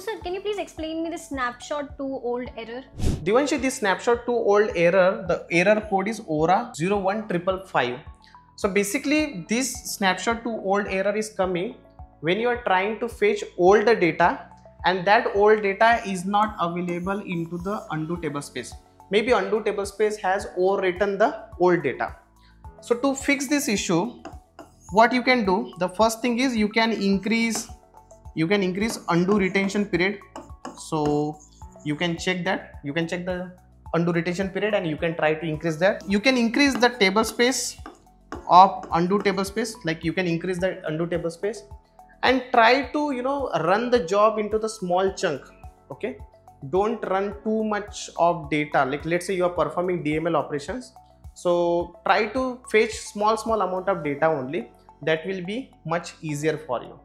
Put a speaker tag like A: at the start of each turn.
A: Sir, can you please explain me the snapshot too old error?
B: Divanshi, this snapshot too old error, the error code is ORA 01555. So basically this snapshot too old error is coming when you are trying to fetch old data and that old data is not available into the undo table space. Maybe undo table space has overwritten the old data. So to fix this issue, what you can do, the first thing is you can increase you can increase undo retention period. So you can check that. You can check the undo retention period and you can try to increase that. You can increase the table space of undo table space. Like you can increase the undo table space and try to you know run the job into the small chunk okay? Don't run too much of data. Like let's say you are performing dml operations. So try to fetch small small amount of data only. That will be much easier for you